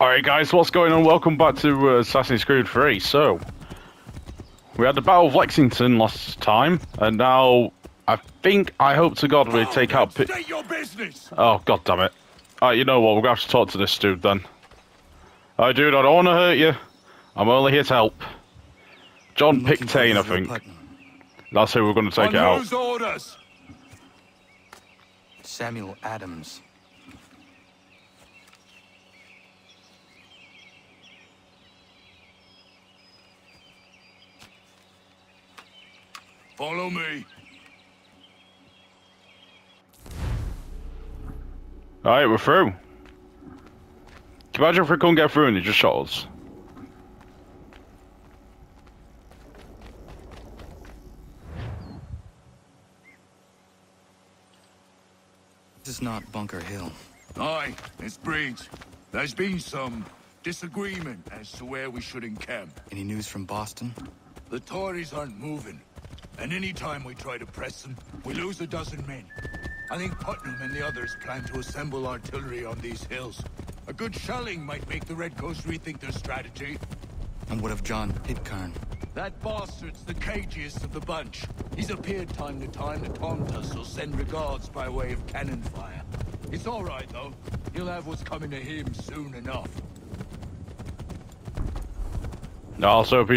Alright guys, what's going on? Welcome back to uh, Assassin's Creed 3. So, we had the Battle of Lexington last time, and now I think, I hope to God we take out... Pi- your business. oh, god damn it. Alright, you know what, we're gonna have to talk to this dude then. Alright dude, I don't want to hurt you. I'm only here to help. John Looking Pictane, I think. Putnam. That's who we're going to take On it out. whose orders? Samuel Adams. Follow me. Alright, we're through. Can you imagine if we couldn't get through and he just shot us? This is not Bunker Hill. Aye, it's Breed's. There's been some disagreement as to where we should encamp. Any news from Boston? The Tories aren't moving, and any time we try to press them, we lose a dozen men. I think Putnam and the others plan to assemble artillery on these hills. A good shelling might make the Redcoats rethink their strategy. And what of John Pitcairn? That bastard's the cagiest of the bunch. He's appeared time to time to taunt us or send regards by way of cannon fire. It's all right, though. He'll have what's coming to him soon enough. I also hope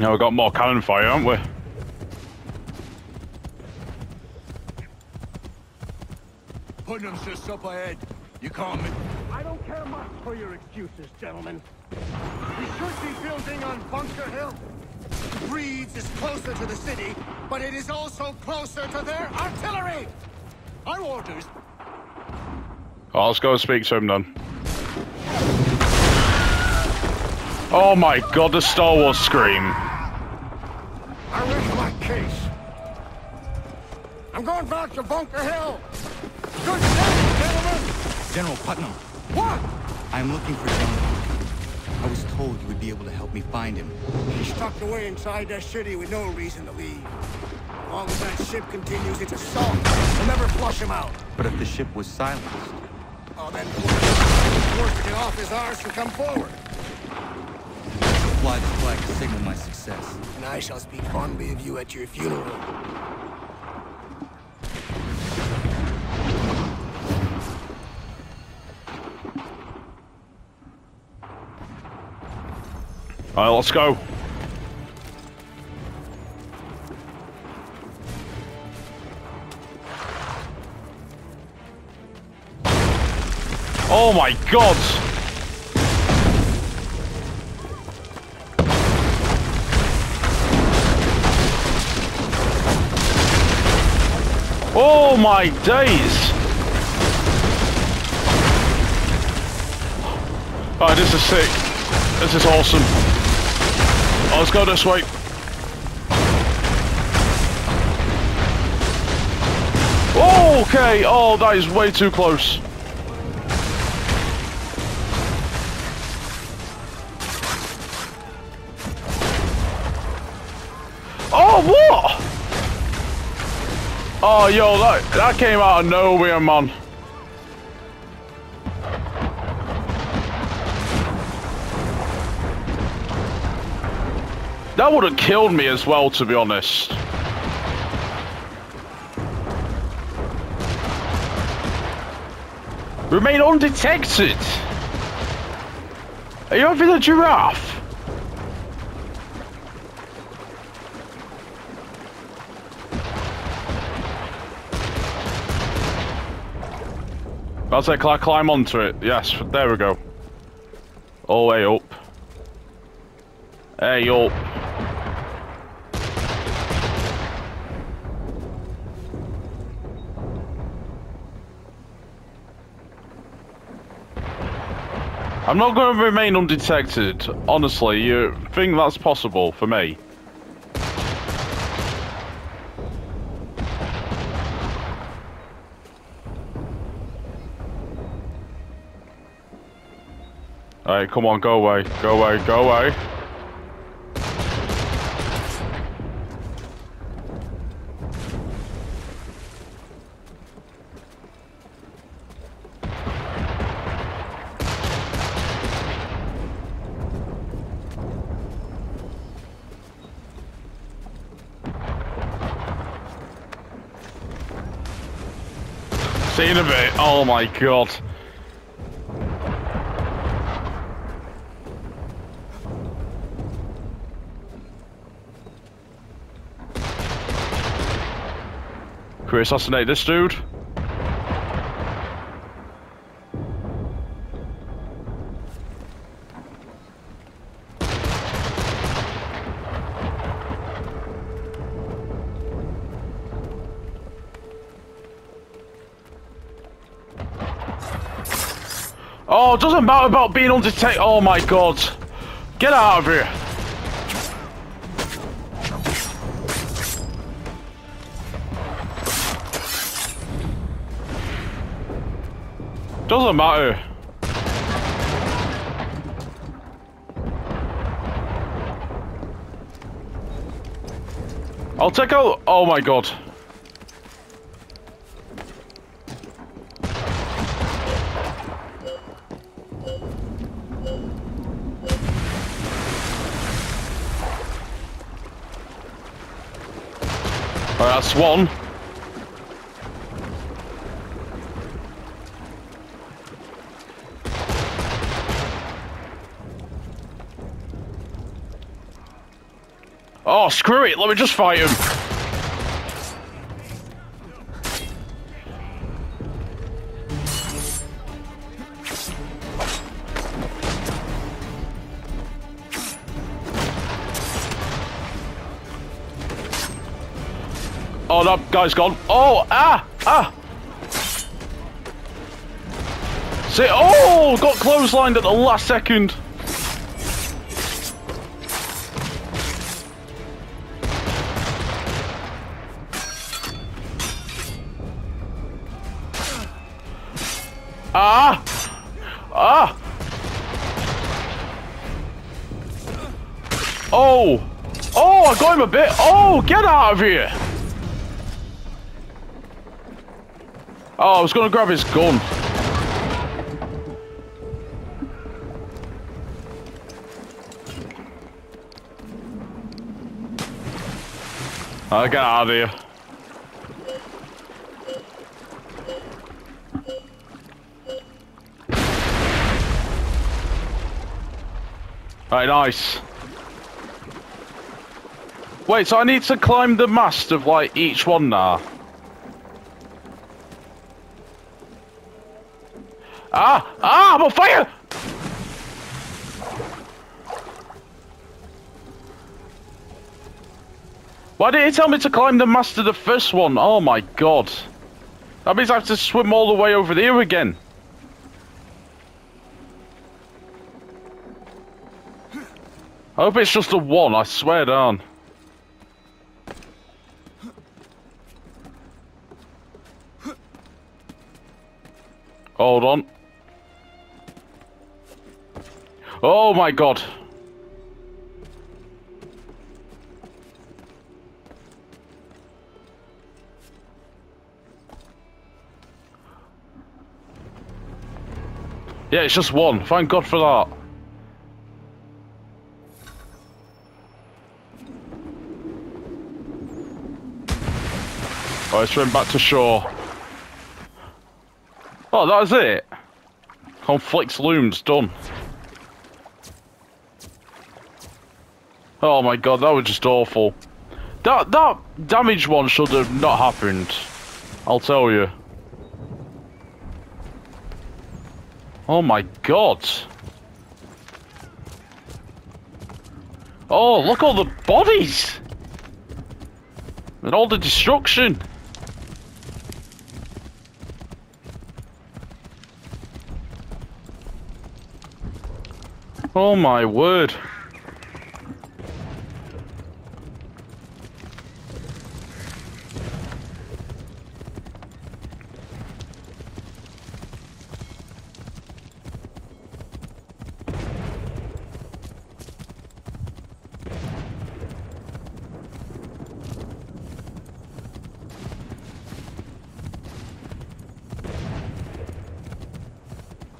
Now we've got more cannon fire, haven't we? Putnam's just up ahead. You can't... mi- I don't care much for your excuses, gentlemen. We should be building on Bunker Hill. Breeds is closer to the city, but it is also closer to their artillery! Our orders Oh, let's go speak to him then. Oh my god, the Star Wars scream. I rest my case. I'm going back to Bunker Hill. Good day, gentlemen! General Putnam! What? I am looking for John. I was told you would be able to help me find him. He's tucked away inside that city with no reason to leave. As long as that ship continues its assault, we'll never flush him out. But if the ship was silenced, Oh, then the worst to get off is ours to come forward. I'll fly the flag to signal my success. And I shall speak fondly of you at your funeral. Alright, let's go. Oh my god! My days! Oh, this is sick. This is awesome. Oh, let's go this way. Oh, okay. Oh, that is way too close. Oh, what? Oh, yo, that, that came out of nowhere, man. That would have killed me as well, to be honest. Remain undetected. Are you having a giraffe? That's it, I climb onto it? Yes, there we go. All the way up. Hey, up. I'm not going to remain undetected. Honestly, you think that's possible for me? Alright, come on, go away, go away, go away. See you in a bit. Oh my god. We assassinate this dude? Oh, it doesn't matter about being undetected. Oh my god. Get out of here. Doesn't matter. I'll take out. Oh my god. Alright, that's one. Oh, screw it. Let me just fight him. Oh, that guy's gone. Oh, ah, ah. See, oh, got clotheslined at the last second. Ah! Ah! Oh! Oh, I got him a bit. Oh, get out of here! Oh, I was gonna grab his gun. I get out of here. Right, nice. Wait, so I need to climb the mast of, like, each one now? Ah! Ah! I'm on fire! Why didn't he tell me to climb the mast of the first one? Oh my god. That means I have to swim all the way over there again. I hope it's just a one, I swear down. Hold on. Oh my god. Yeah, it's just one. Thank God for that. Oh, Alright, swim back to shore. Oh, that was it. Conflicts looms done. Oh my god, that was just awful. That that damage one should have not happened. I'll tell you. Oh my god. Oh, look all the bodies! And all the destruction! Oh my word.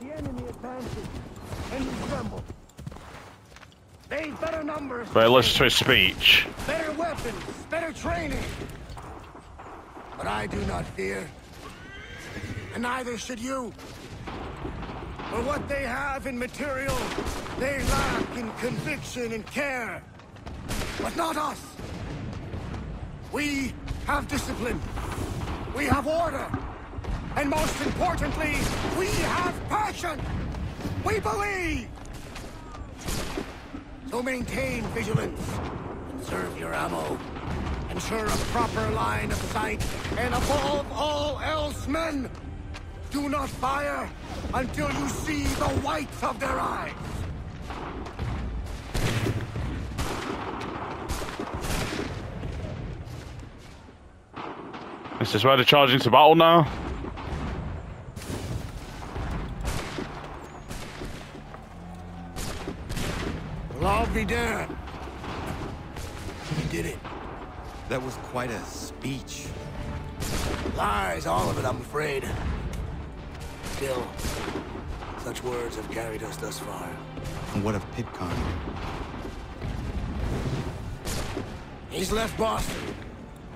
Enemy advances, and you tremble. They've better numbers, Right, let's to speech. better weapons, better training. But I do not fear. and neither should you. For what they have in material, they lack in conviction and care. But not us. We have discipline. We have order. And most importantly, we have passion. We believe. So maintain vigilance. Conserve your ammo. Ensure a proper line of sight. And above all else, men, do not fire until you see the whites of their eyes. This Is where they're charging to battle now? That was quite a speech. Lies, all of it, I'm afraid. Still, such words have carried us thus far. And what of Pitcairn? He's left Boston,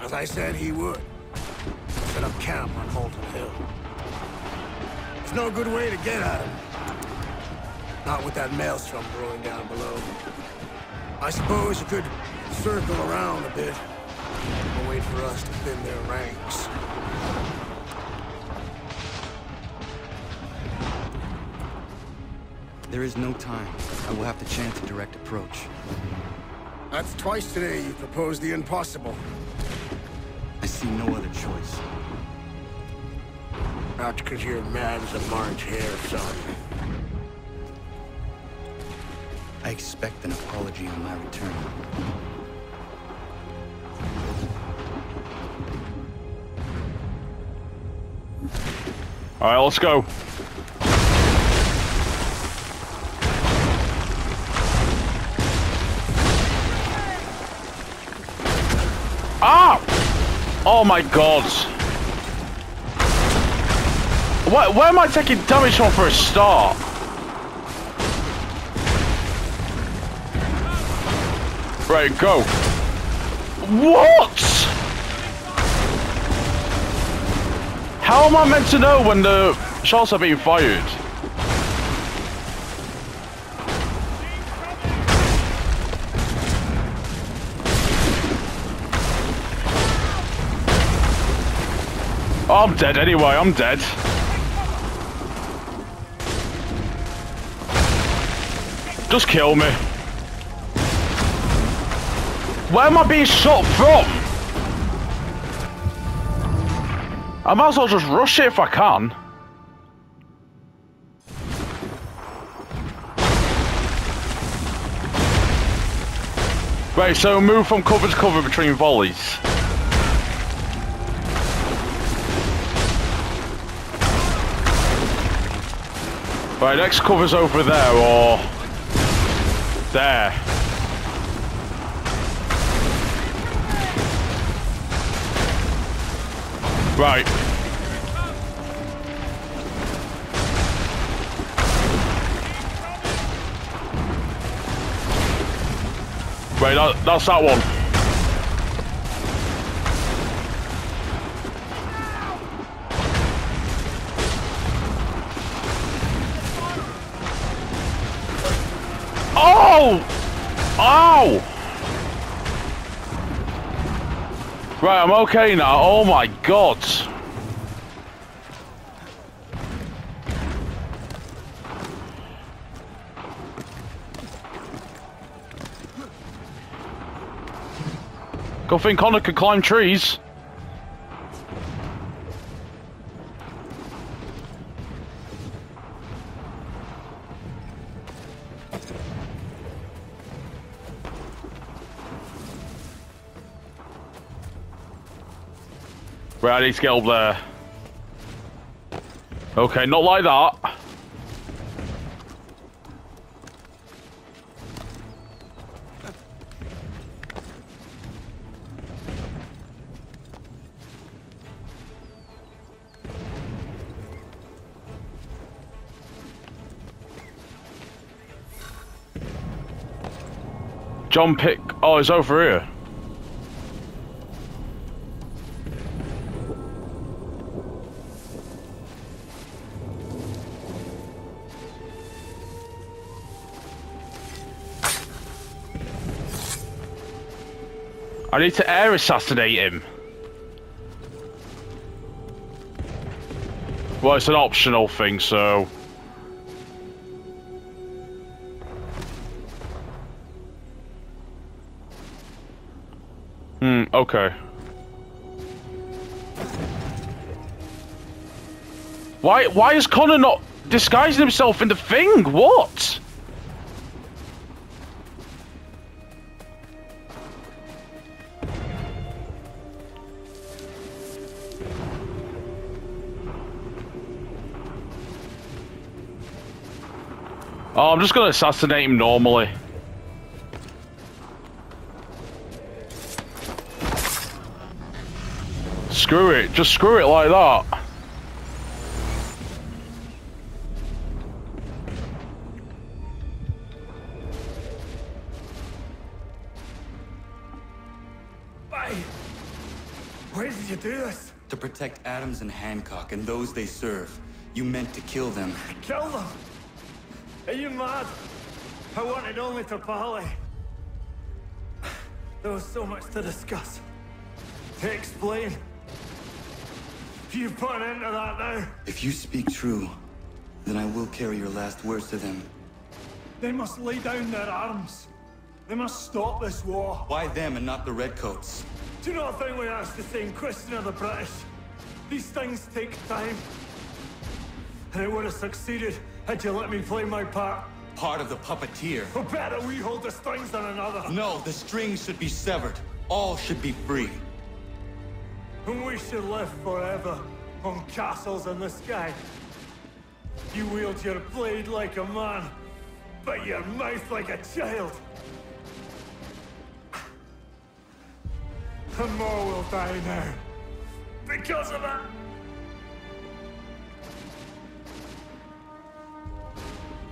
as I said he would. Set up camp on Moulton Hill. There's no good way to get at him. Not with that maelstrom brewing down below. I suppose you could circle around a bit and wait for us to thin their ranks. There is no time. I will have to chance a direct approach. That's twice today you proposed the impossible. I see no other choice. Not because you're mad as a March hare, son. I expect an apology on my return. Alright, let's go. Ah! Oh my god. Where, where am I taking damage from for a start? Right, go. What? How am I meant to know when the shots are being fired? I'm dead anyway, I'm dead. Just kill me. Where am I being shot from? I might as well just rush it if I can. Right, so move from cover to cover between volleys. Right, next cover's over there or there. Right. Right, that, that's that one. Oh! Ow! Right, I'm okay now. Oh my god. Go think Connor can climb trees. Right, I need to get up there. Okay, not like that. John Pick. Oh, it's over here. I need to air assassinate him. Well, it's an optional thing, so... Hmm, okay. Why, why is Connor not disguising himself in the thing? What? Oh, I'm just gonna assassinate him normally. Screw it, just screw it like that. Why? Why did you do this? To protect Adams and Hancock and those they serve, you meant to kill them. Kill them? Are you mad? I wanted only to parley. There was so much to discuss. To explain. You put an end to that now. If you speak true, then I will carry your last words to them. They must lay down their arms. They must stop this war. Why them and not the Redcoats? Do you not think we asked the same question of the British? These things take time. And it would have succeeded had you let me play my part. Part of the puppeteer. Or better we hold the strings than another. No, the strings should be severed. All should be free. And we should live forever on castles in the sky. You wield your blade like a man, but your mouth like a child. And more will die now. Because of it.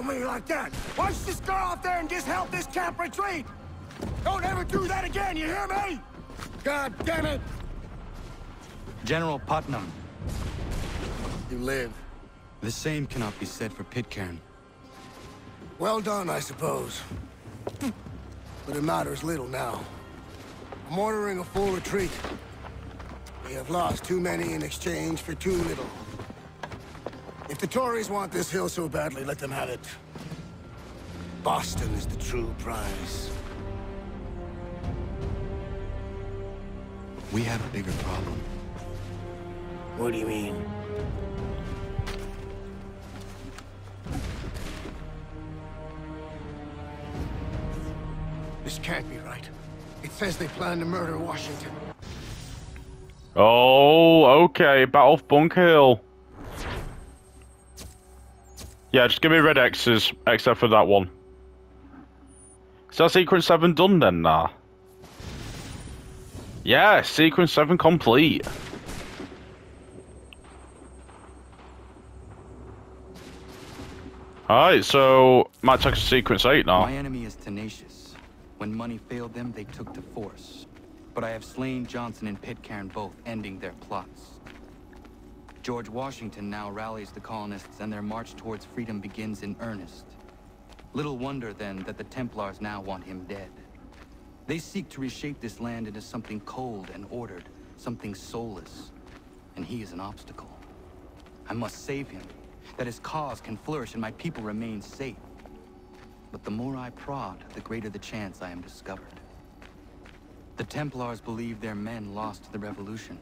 on me like that? Why don't you just go out there and just help this camp retreat? Don't ever do that again, you hear me? God damn it! General Putnam. You live. The same cannot be said for Pitcairn. Well done, I suppose. But it matters little now. I'm ordering a full retreat. We have lost too many in exchange for too little. If the Tories want this hill so badly, let them have it. Boston is the true prize. We have a bigger problem. What do you mean? This can't be right. It says they plan to murder Washington. Oh, okay. Battle of Bunker Hill. Yeah, just give me red X's, except for that one. Is that sequence 7 done then, nah? Yeah, sequence 7 complete. Alright, so might take sequence 8 now. My enemy is tenacious. When money failed them, they took to force. But I have slain Johnson and Pitcairn both, ending their plots. George Washington now rallies the colonists and their march towards freedom begins in earnest. Little wonder, then, that the Templars now want him dead. They seek to reshape this land into something cold and ordered, something soulless. And he is an obstacle. I must save him, that his cause can flourish and my people remain safe. But the more I prod, the greater the chance I am discovered. The Templars believe their men lost the revolution.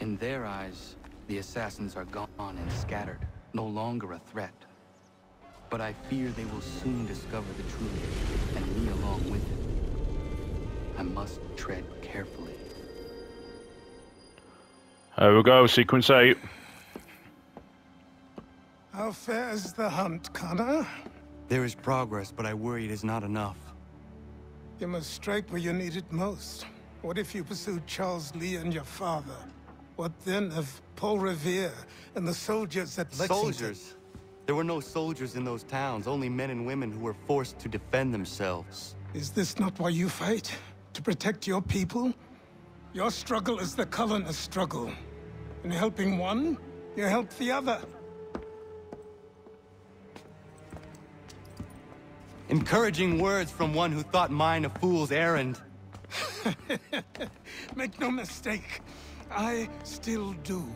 In their eyes, the assassins are gone and scattered, no longer a threat. But I fear they will soon discover the truth, and me along with it. I must tread carefully. There we go, sequence 8. How fares the hunt, Connor? There is progress, but I worry it is not enough. You must strike where you need it most. What if you pursued Charles Lee and your father? What then of Paul Revere and the soldiers at Lexington? Soldiers? There were no soldiers in those towns, only men and women who were forced to defend themselves. Is this not why you fight? To protect your people? Your struggle is the colonist struggle. In helping one, you help the other. Encouraging words from one who thought mine a fool's errand. Make no mistake, I still do.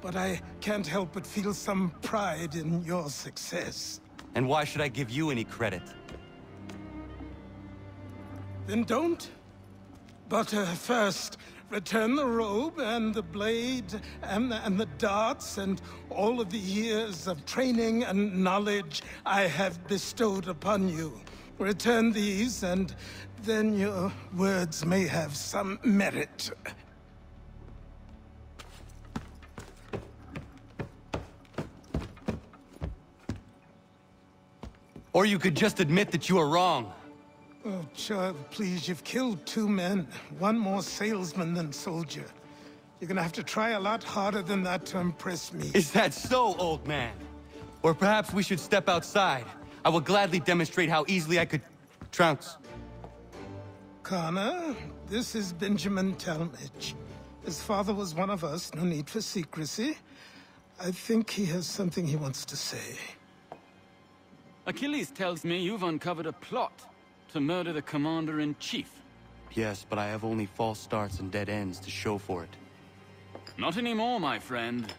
But I can't help but feel some pride in your success. And why should I give you any credit? Then don't. But uh, first, return the robe and the blade and, and the darts and all of the years of training and knowledge I have bestowed upon you. Return these, and then your words may have some merit. Or you could just admit that you are wrong. Oh, child, please, you've killed two men. One more salesman than soldier. You're gonna have to try a lot harder than that to impress me. Is that so, old man? Or perhaps we should step outside. I will gladly demonstrate how easily I could... trounce. Connor, this is Benjamin Tallmadge. His father was one of us, no need for secrecy. I think he has something he wants to say. Achilles tells me you've uncovered a plot to murder the Commander-in-Chief. Yes, but I have only false starts and dead ends to show for it. Not anymore, my friend.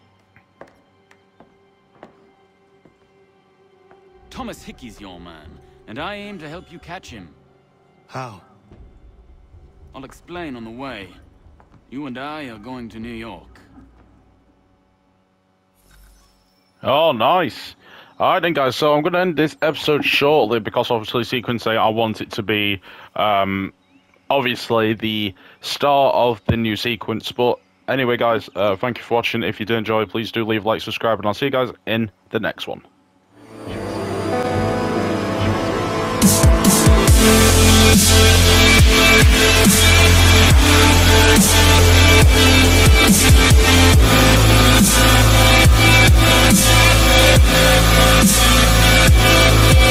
Thomas Hickey's your man, and I aim to help you catch him. How? I'll explain on the way. You and I are going to New York. Oh, nice. All right, then, guys. So I'm going to end this episode shortly because obviously, sequence I want it to be um, obviously the start of the new sequence. But anyway, guys, uh, thank you for watching. If you did enjoy, please do leave like, subscribe, and I'll see you guys in the next one.